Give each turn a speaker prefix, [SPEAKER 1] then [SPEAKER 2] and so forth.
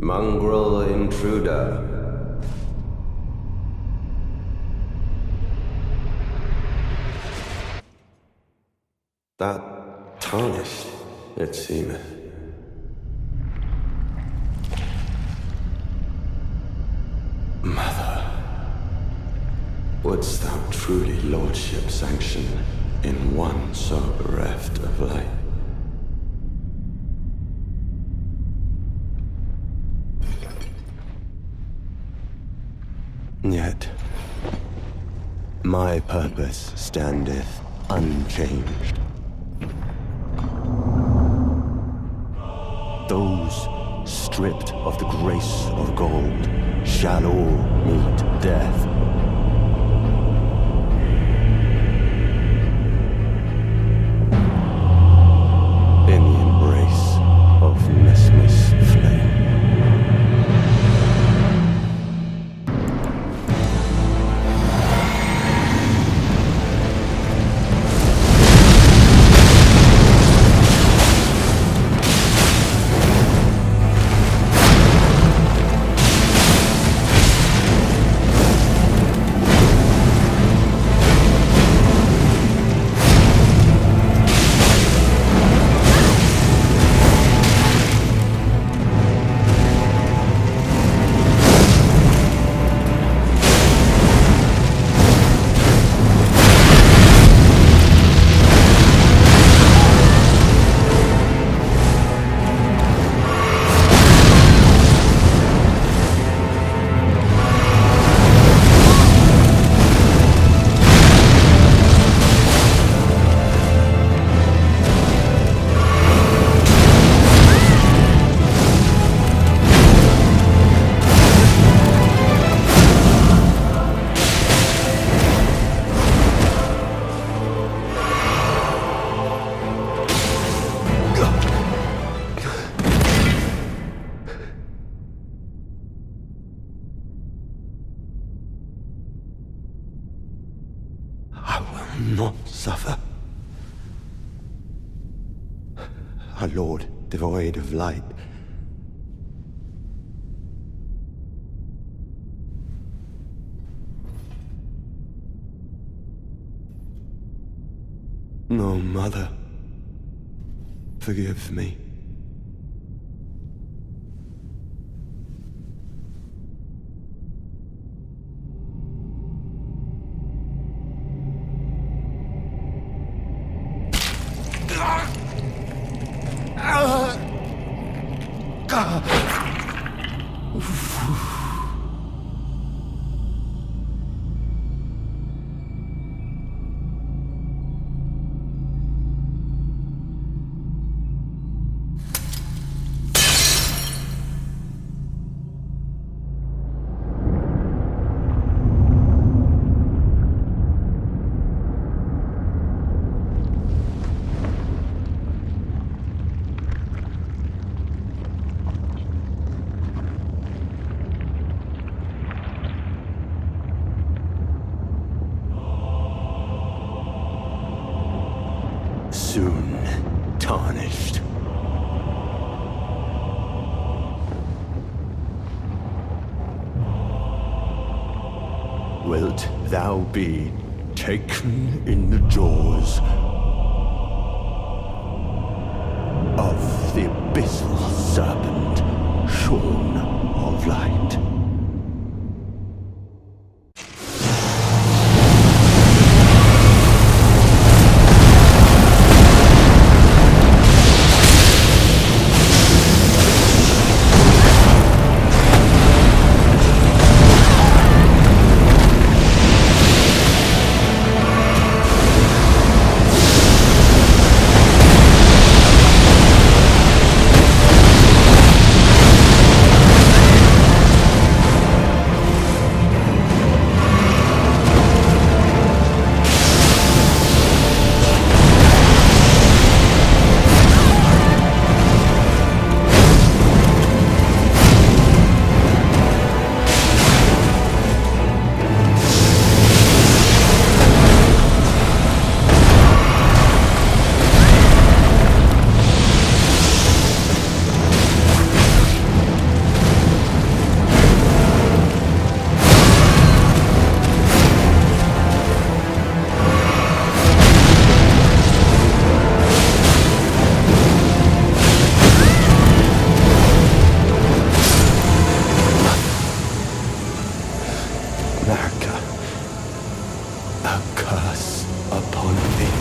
[SPEAKER 1] mongrel intruder. That tarnished, it seemeth. Mother, wouldst thou truly lordship sanction in one so bereft of light? Yet, my purpose standeth unchanged. Those stripped of the grace of gold shall all meet death. Not suffer. A lord devoid of light. No, mother. Forgive me. Ah! Soon tarnished. Wilt thou be taken in the jaws of the abyssal serpent, shorn of light? a curse upon thee.